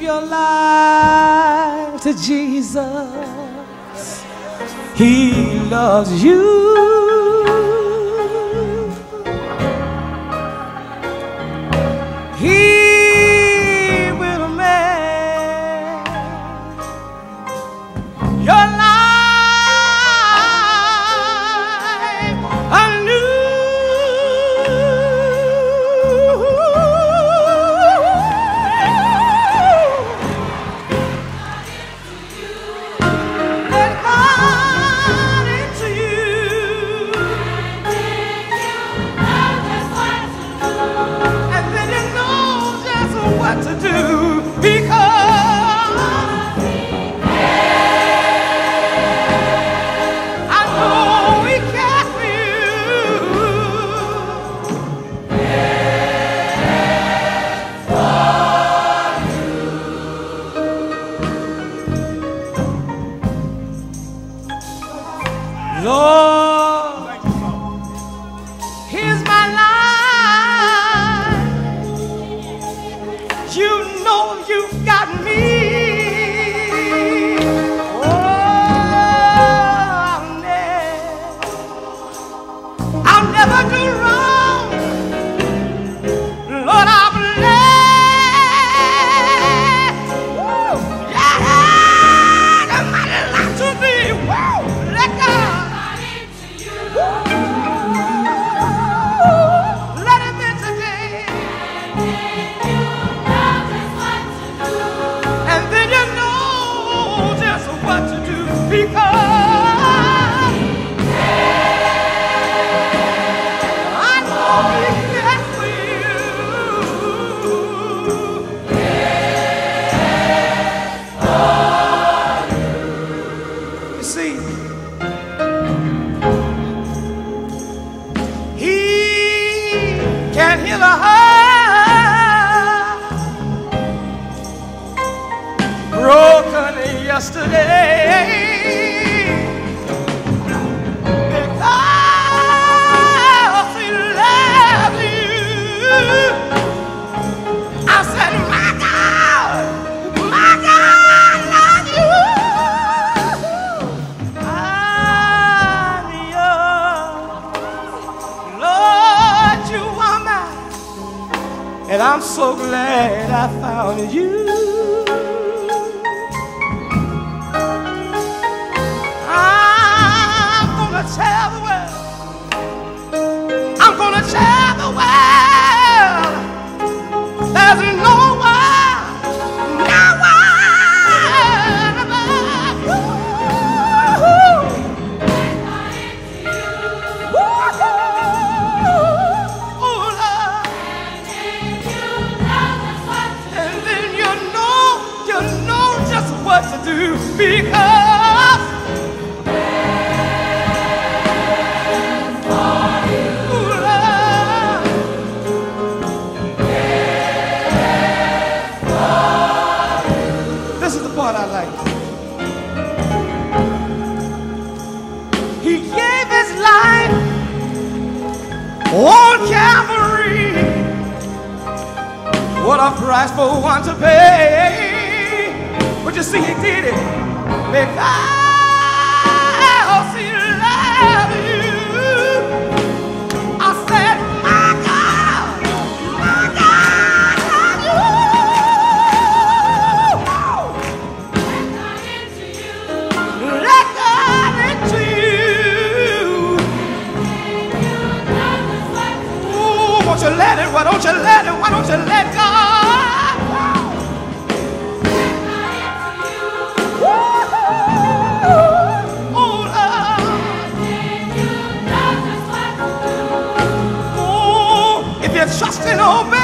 your life to Jesus. He loves you. What to do because I know He cares for you. Lord, never do wrong. Broken yesterday. And I'm so glad I found you. I'm gonna tell the This is the part I like. He gave his life on Calvary. What a price for one to pay. You see, he did it because he loved you. I said, my God, my God, love you. Let into you. Ooh, won't you let it? Why don't you let it? Why don't you let God? just an old man.